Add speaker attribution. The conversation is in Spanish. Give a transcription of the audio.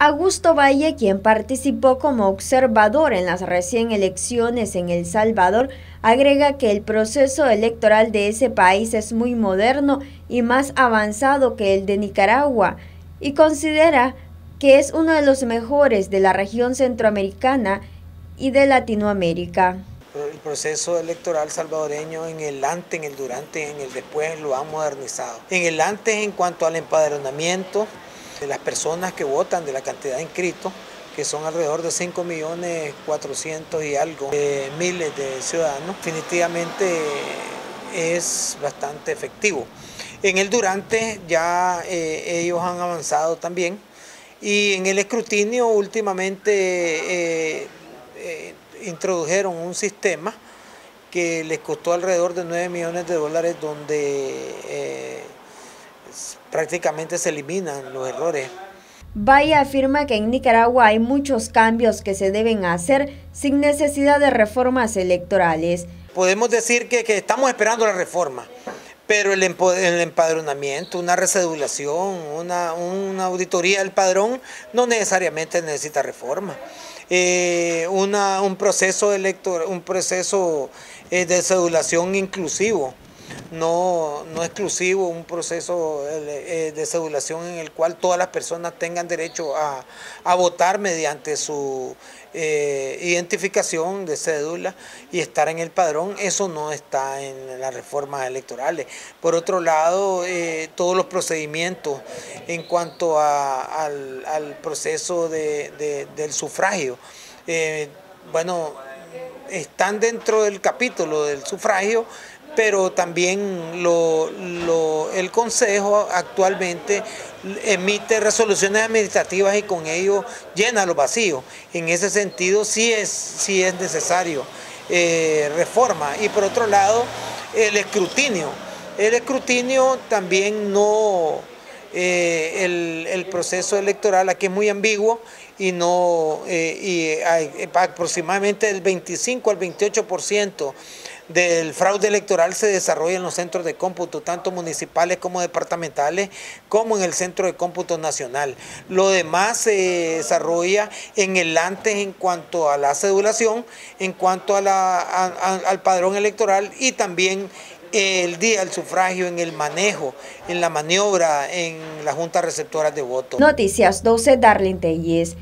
Speaker 1: Augusto Valle, quien participó como observador en las recién elecciones en El Salvador, agrega que el proceso electoral de ese país es muy moderno y más avanzado que el de Nicaragua y considera que es uno de los mejores de la región centroamericana y de Latinoamérica.
Speaker 2: El proceso electoral salvadoreño en el antes, en el durante, en el después lo han modernizado. En el antes en cuanto al empadronamiento, de las personas que votan, de la cantidad de inscritos, que son alrededor de 5 millones 400 y algo miles de ciudadanos, definitivamente es bastante efectivo. En el durante ya eh, ellos han avanzado también y en el escrutinio últimamente eh, eh, introdujeron un sistema que les costó alrededor de 9 millones de dólares donde prácticamente se eliminan los errores.
Speaker 1: Valle afirma que en Nicaragua hay muchos cambios que se deben hacer sin necesidad de reformas electorales.
Speaker 2: Podemos decir que, estamos esperando la reforma, pero el, empadronamiento, una recedulación, una, auditoría del padrón no necesariamente necesita reforma. Eh, un proceso, electoral, un proceso eh, de cedulación inclusivo no, no exclusivo, un proceso eh, de cedulación en el cual todas las personas tengan derecho a, votar mediante su eh, identificación de cédula y estar en el padrón, eso no está en las reformas electorales. Por otro lado, eh, todos los procedimientos en cuanto al, proceso del sufragio, bueno, están dentro del capítulo del sufragio, pero también el Consejo actualmente emite resoluciones administrativas y con ello llena los vacíos. En ese sentido sí es, sí es necesario eh, reforma. Y por otro lado, el escrutinio. El escrutinio también no, eh, el, proceso electoral aquí es muy ambiguo y no eh, y aproximadamente el 25 al 28% del fraude electoral se desarrolla en los centros de cómputo, tanto municipales como departamentales, como en el centro de cómputo nacional. Lo demás se desarrolla en el antes en cuanto a la cedulación, en cuanto a la, al padrón electoral y también el día del sufragio, en el manejo, en la maniobra, en las juntas receptoras de votos.
Speaker 1: Noticias 12, Darlene Telles.